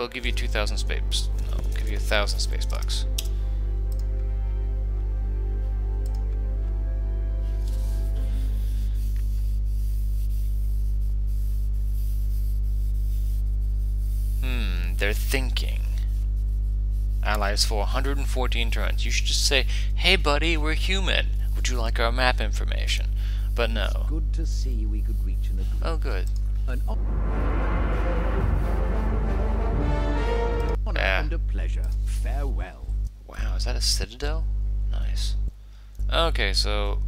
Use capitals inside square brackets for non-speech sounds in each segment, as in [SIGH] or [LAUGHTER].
I'll give you 2,000 space. I'll give you a thousand space bucks. Hmm, they're thinking. Allies for 114 turns. You should just say, hey buddy, we're human. Would you like our map information? But no. Good to see we could reach an agreement. Oh, good. An Yeah. and a pleasure. Farewell. Wow, is that a citadel? Nice. Okay, so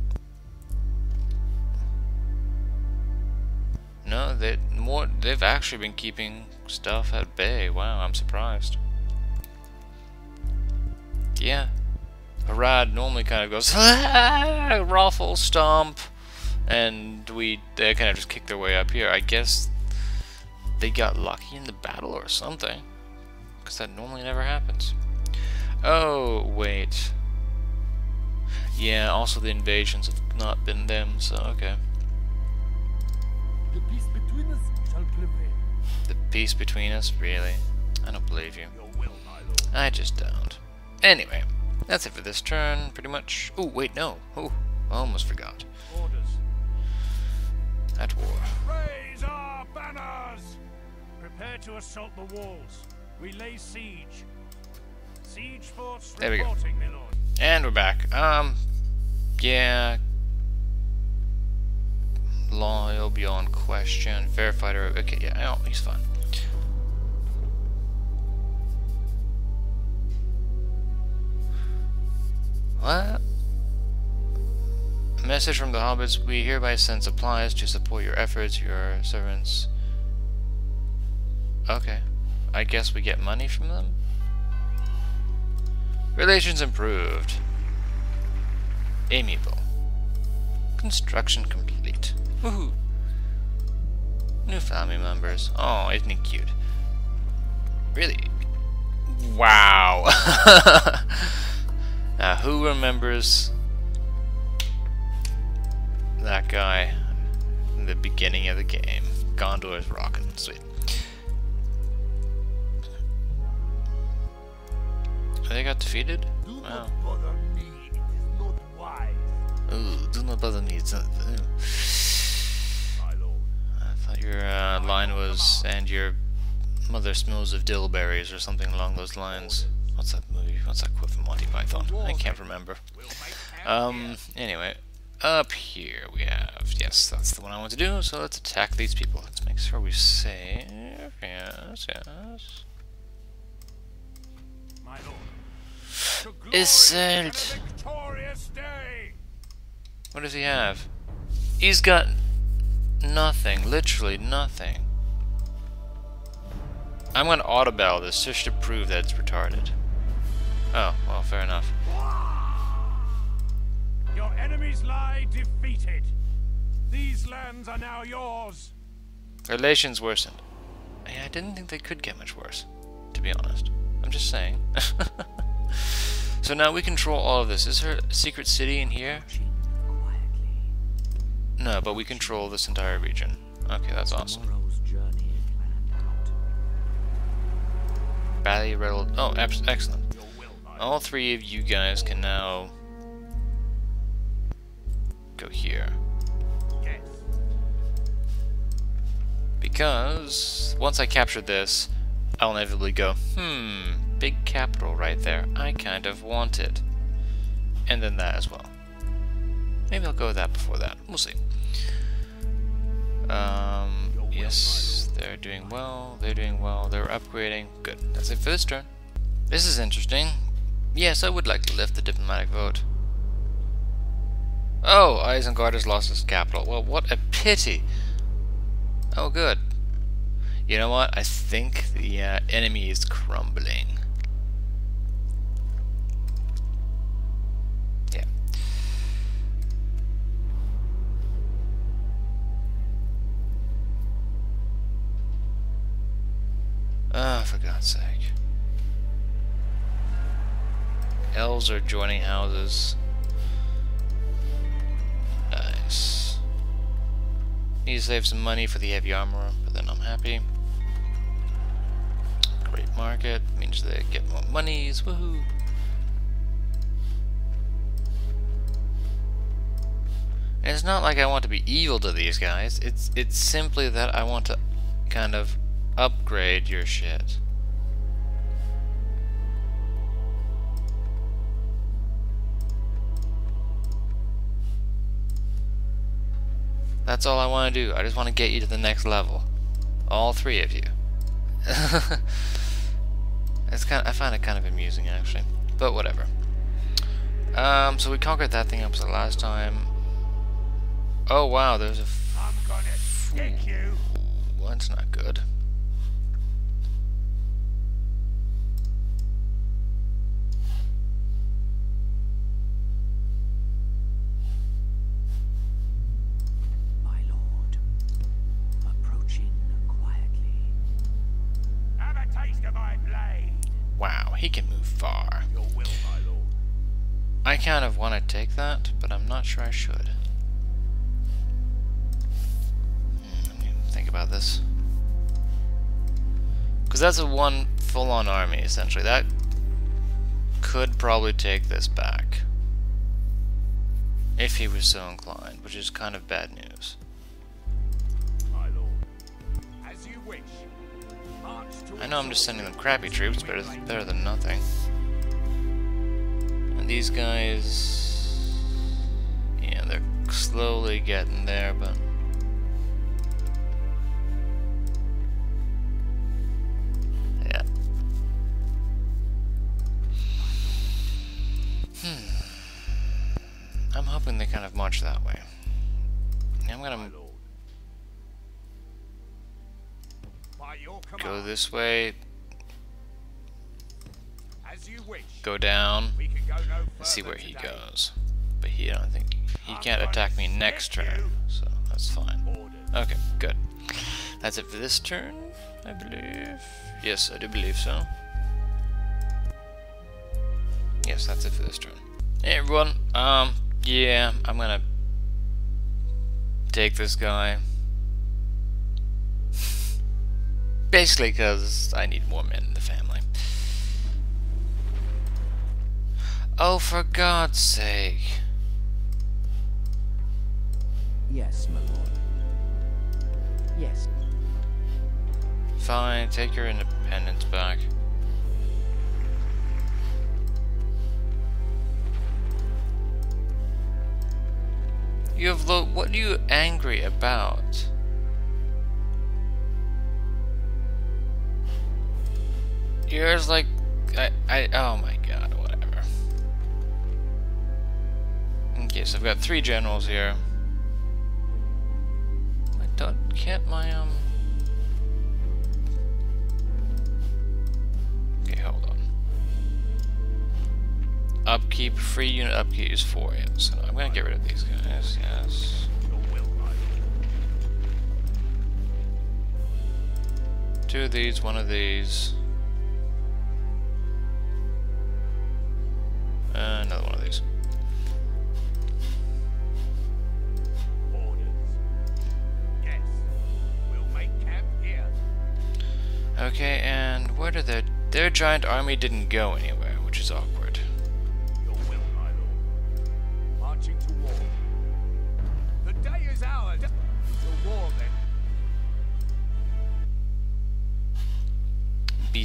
no, they more. They've actually been keeping stuff at bay. Wow, I'm surprised. Yeah, Harad normally kind of goes [LAUGHS] ah, ruffle, stomp, and we they kind of just kick their way up here. I guess they got lucky in the battle or something, because that normally never happens. Oh, wait. Yeah, also the invasions have not been them, so okay. The peace between us shall prevail. The peace between us, really? I don't believe you. Will. I just don't. Anyway, that's it for this turn, pretty much. Oh, wait, no. Oh, I almost forgot. Orders. At war. Raise our banners! Prepare to assault the walls. We lay siege. Siege force There we go. my lord. And we're back. Um, yeah. Loyal beyond question. Fair fighter. Okay, yeah, oh, he's fine. What? A message from the hobbits. We hereby send supplies to support your efforts, your servants. Okay. I guess we get money from them? Relations improved. Amiable. Construction complete. Woohoo! New family members. Oh, isn't he cute? Really? Wow! [LAUGHS] now, who remembers that guy in the beginning of the game? Gondor is rocking. Sweet. They got defeated? Do Wow. not bother me. It is not wise, Ooh, do not bother me. It's not- ooh. my lord. I thought your uh, line was, and your mother smells of dillberries or something along those lines. What's that movie? What's that quote from Monty Python? I can't remember. We'll make camp Um, anyway, up here we have, yes, that's the one I want to do, so let's attack these people. Let's make sure we save, yes, yes. To glory Iselt. and a victorious. What does he have? He's got nothing, literally nothing. I'm gonna autobell this just to prove that it's retarded. Oh, well, fair enough. Your enemies lie defeated. These lands are now yours. Relations worsened. I didn't think they could get much worse, to be honest. I'm just saying. [LAUGHS] so now we control all of this. Is there a secret city in here? No, but we control this entire region. Okay, that's awesome. Bally Riddled. Oh, excellent. All three of you guys can now go here. Because once I capture this, I'll inevitably go, hmm, big capital right there. I kind of want it. And then that as well. Maybe I'll go with that before that. We'll see. Um, yes, they're doing well. They're doing well. They're upgrading. Good. That's it for this turn. This is interesting. Yes, I would like to lift the diplomatic vote. Oh, Isengard has lost his capital. Well, what a pity. Oh, good. You know what? I think the uh, enemy is crumbling. Ah, for God's sake. Elves are joining houses. Nice. Need to save some money for the heavy armor, but then I'm happy. Great. market means they get more monies. Woohoo! And it's not like I want to be evil to these guys. It's it's simply that I want to kind of upgrade your shit. That's all I want to do. I just want to get you to the next level. All three of you. [LAUGHS] it's kind of, I find it kind of amusing actually. But whatever. Um, so we conquered that thing up the last time. Oh wow, there's a. I'm gonna stick you. Well, that's not good. He can move far. Will. I kind of want to take that, but I'm not sure I should. Hmm, think about this. Because that's a one full-on army, essentially. That could probably take this back. If he was so inclined, which is kind of bad news. My lord. As you wish. I know I'm just sending them crappy troops, but it's better than nothing. And these guys... Yeah, they're slowly getting there, but... go this way, As you wish. go down, We can go no further see where he goes. But he, I don't think he can't attack me next turn, so that's fine. Okay, good. That's it for this turn, I believe. Yes, I do believe so. Yes, that's it for this turn. Hey everyone, um, yeah, I'm gonna take this guy. Basically, because I need more men in the family. Oh, for God's sake. Yes, my lord. Yes. Fine, take your independence back. You have lo- what are you angry about? Yours like I I oh my god, whatever. Okay, so I've got three generals here. I don't can't my um Okay, hold on. Upkeep, free unit upkeep is four, yeah. So I'm gonna get rid of these guys, yes. Two of these, one of these. Uh, another one of these. Yes. We'll make camp here. Okay, and where did their their giant army didn't go anywhere, which is awkward.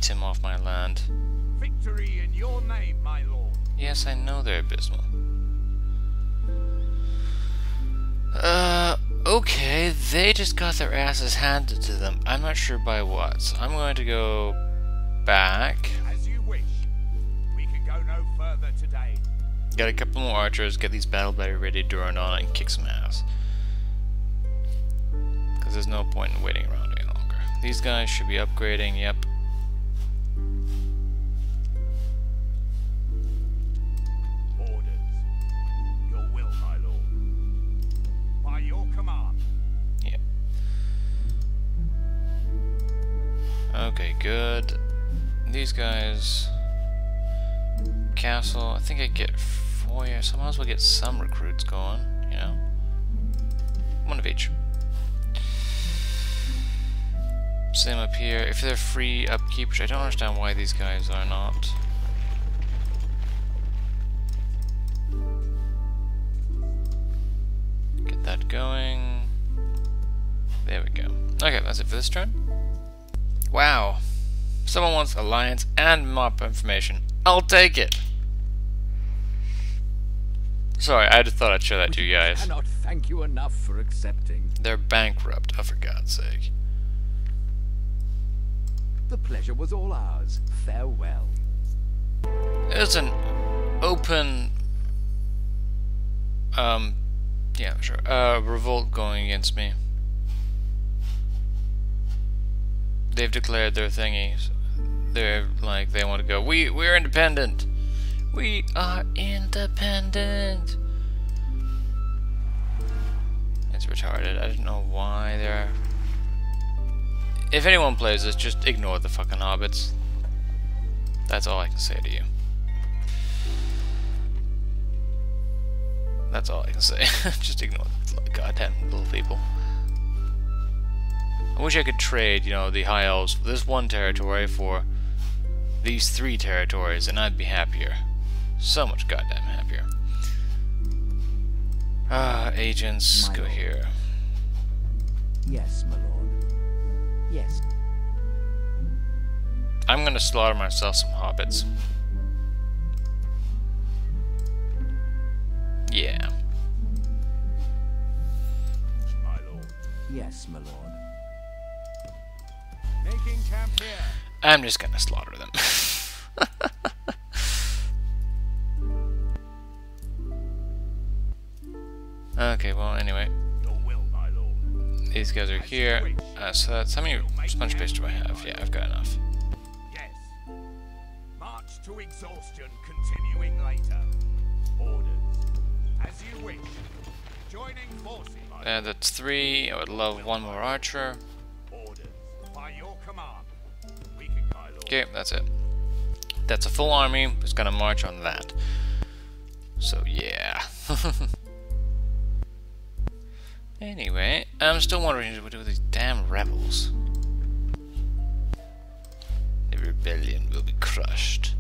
Beat him off my land. Victory in your name, my lord. Yes, I know they're abysmal. Uh, okay, they just got their asses handed to them. I'm not sure by what, so I'm going to go back. As you wish. We can go no further today. Get a couple more archers, get these battle battery ready to run on and kick some ass. Because there's no point in waiting around any longer. These guys should be upgrading, yep. Good. These guys... Castle, I think I get four. So I might as well get some recruits going, you know? One of each. Same up here. If they're free upkeep, which I don't understand why these guys are not. Get that going. There we go. Okay, that's it for this turn. Wow. Someone wants alliance and map information. I'll take it. Sorry, I just thought I'd show that to you guys. I cannot thank you enough for accepting. They're bankrupt, oh for God's sake. The pleasure was all ours. Farewell. There's an open um yeah, sure. Uh revolt going against me. They've declared their thingies. They're like they want to go. We we're independent. We are independent. It's retarded. I don't know why they're if anyone plays this, just ignore the fucking hobbits. That's all I can say to you. That's all I can say. [LAUGHS] just ignore the goddamn little people. I wish I could trade, you know, the High Elves this one territory for these three territories, and I'd be happier. So much goddamn happier. Ah, agents, My go lord. here. Yes, my lord. Yes. I'm gonna slaughter myself some hobbits. Yeah. My lord. Yes, my lord. Making camp here. I'm just gonna slaughter them. [LAUGHS] okay, well, anyway, Your will, my lord. these guys are here. Uh, so that's how many sponge space do I have? Yeah, I've got enough. Yes. March to exhaustion, continuing later. Orders. As you wish. Joining forces, Uh, that's three. I would love one more archer. Orders. By your command. Okay, that's it. That's a full army. It's gonna march on that. So yeah. [LAUGHS] anyway, I'm still wondering what to do with these damn rebels. The rebellion will be crushed.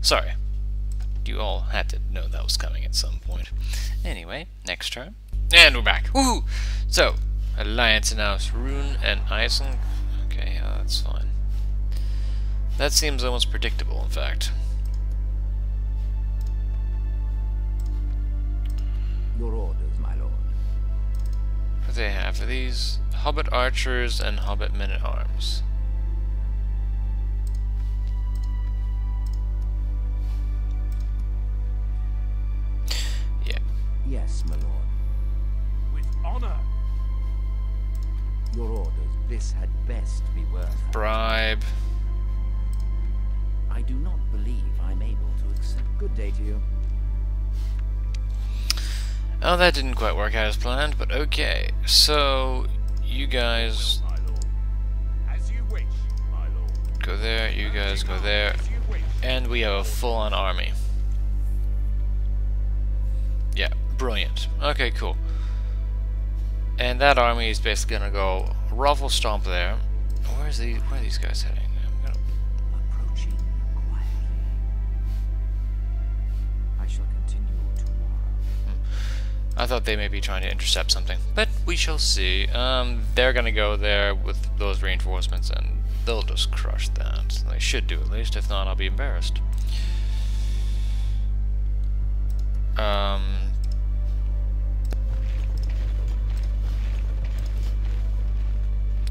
Sorry. You all had to know that was coming at some point. Anyway, next turn. And we're back. Woohoo! So, Alliance announced Rhun and Iceland. Okay, yeah, that's fine. That seems almost predictable, in fact. Your orders, my lord. What do they have? Are these Hobbit archers and Hobbit men you. Oh, that didn't quite work out as planned, but okay. So, you guys go there, you guys go there, and we have a full-on army. Yeah, brilliant. Okay, cool. And that army is basically gonna go ruffle stomp there. Where's the where are these guys heading? I thought they may be trying to intercept something, but we shall see. Um, they're gonna go there with those reinforcements, and they'll just crush that. They should do at least. If not, I'll be embarrassed. Um.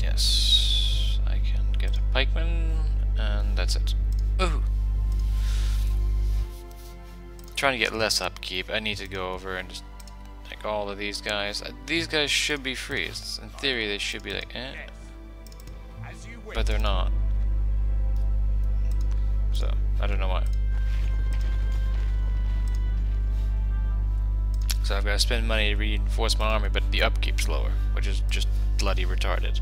Yes, I can get a pikeman, and that's it. Ooh. Trying to get less upkeep. I need to go over and just all of these guys. Uh, these guys should be free. In theory, they should be like, eh, but they're not. So I don't know why. So I've got to spend money to reinforce my army, but the upkeep's lower, which is just bloody retarded.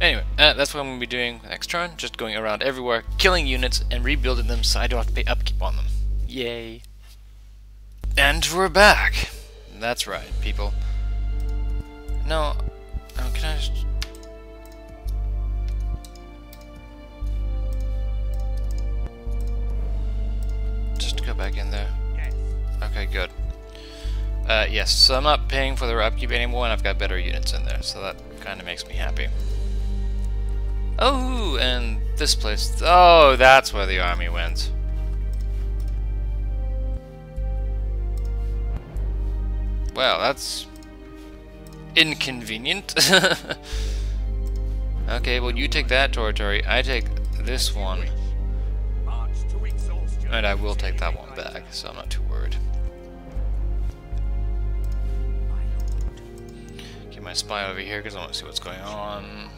Anyway, uh, that's what I'm going to be doing next turn. Just going around everywhere, killing units, and rebuilding them so I don't have to pay upkeep on them. Yay. And we're back. That's right, people. No, Oh, can I just... Just go back in there. Yes. Okay, good. Uh, yes, so I'm not paying for their upkeep anymore, and I've got better units in there, so that kind of makes me happy. Oh, and this place. Oh, that's where the army went. Well, that's inconvenient. [LAUGHS] okay, well you take that territory, I take this one, and I will take that one back, so I'm not too worried. Get my spy over here because I want to see what's going on.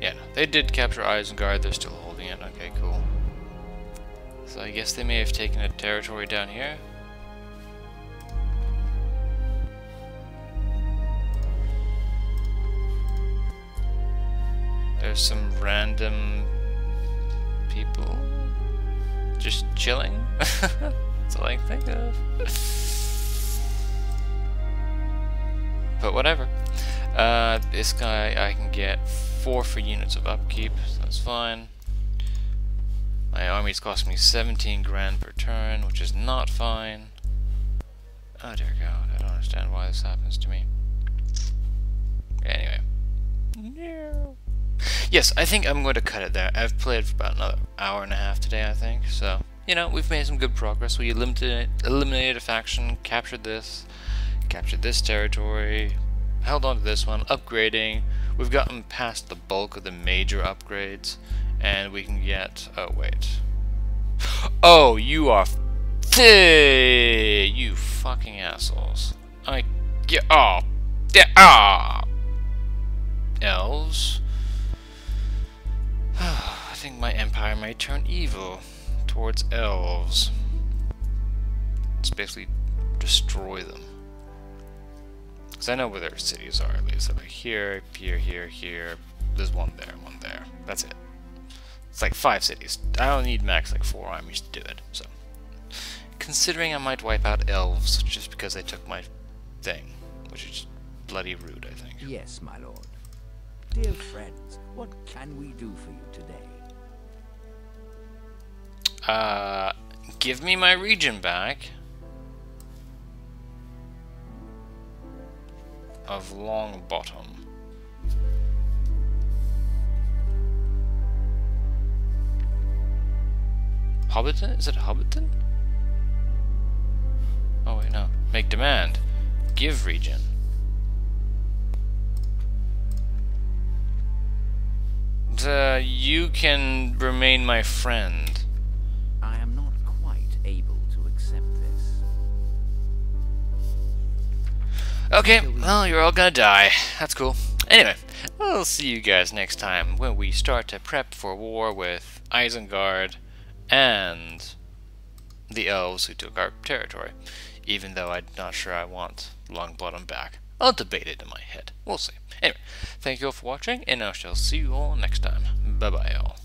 Yeah, they did capture Isengard, they're still holding it. Okay, cool. So I guess they may have taken a territory down here. There's some random people just chilling. [LAUGHS] That's all I can think of. but whatever. Uh, this guy I can get four for units of upkeep, so that's fine. My army's cost me 17 grand per turn, which is not fine. Oh dear god, I don't understand why this happens to me. Anyway. No. Yes, I think I'm going to cut it there. I've played for about another hour and a half today, I think, so, you know, we've made some good progress. We eliminated, eliminated a faction, captured this, captured this territory, held on to this one, upgrading. We've gotten past the bulk of the major upgrades, and we can get. Oh wait. [GASPS] Oh, you are. You fucking assholes. I get. Oh, yeah. Ah. Elves. I think my empire may turn evil towards elves. Let's basically destroy them. Because I know where their cities are, at least. They're like here, here, here, here. There's one there, one there. That's it. It's like five cities. I don't need max like four armies to do it, so. Considering I might wipe out elves just because they took my thing, which is bloody rude, I think. Yes, my lord. Dear friends, what can we do for you today? Uh, give me my region back. Of Longbottom. Hobbiton? Is it Hobbiton? Oh wait, no. Make demand. Give region. Uh, you can remain my friend. Okay, well, you're all gonna die. That's cool. Anyway, I'll see you guys next time when we start to prep for war with Isengard and the elves who took our territory. Even though I'm not sure I want Longbottom back. I'll debate it in my head. We'll see. Anyway, thank you all for watching, and I shall see you all next time. Bye bye, all.